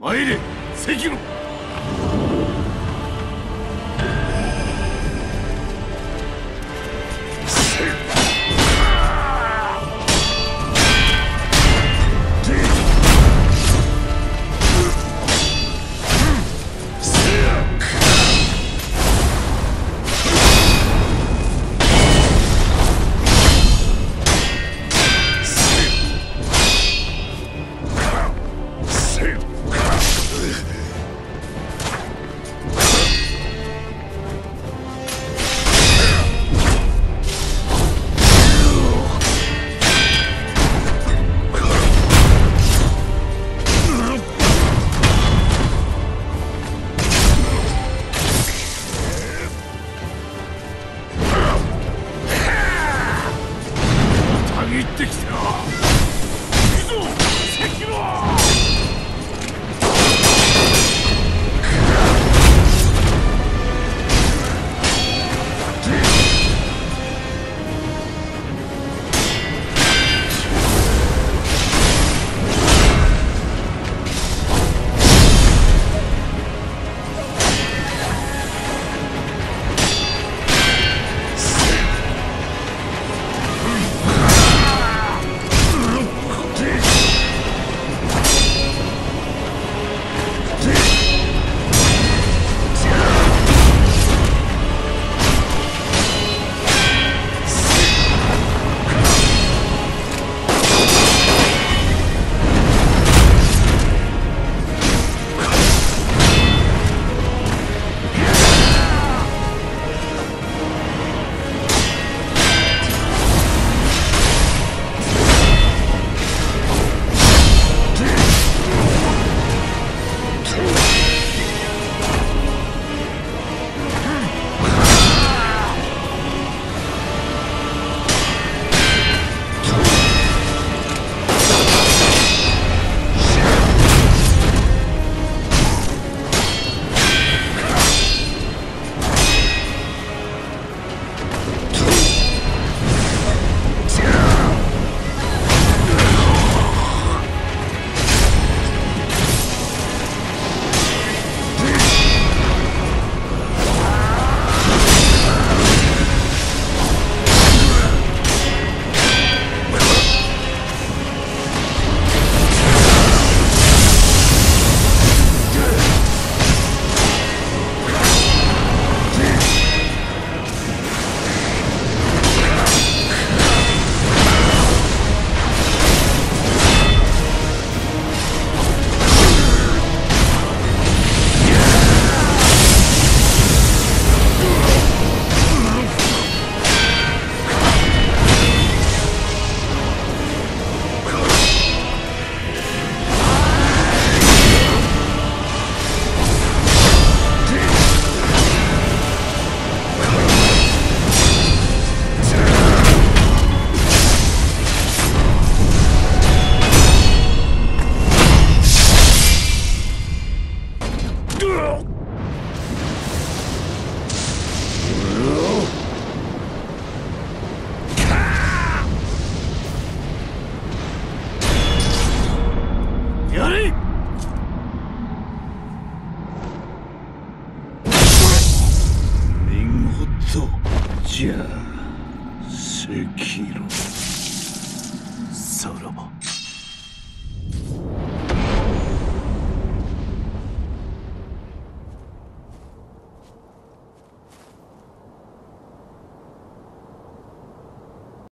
参れ関野。ってきたじゃあ赤色さらば。